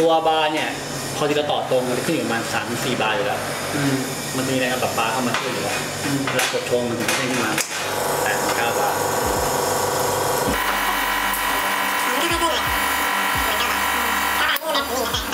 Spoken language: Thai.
ตัวบาร์เนี่ยพอที่เราต่อตรงมันขึ้นอยู่ประมาณสามสี่บาร์อยู่แล้วมันมีแรงกระบปลาเข้ามาช่วยอยู่แล้วอืมเวลากดชงมันถึงจะขึ้นมาแปดเก้าบาร์มันก็ม่อยๆขึ้นเลยมันก็แบบถ้าบางที่มันมีแต่งไม่มันะ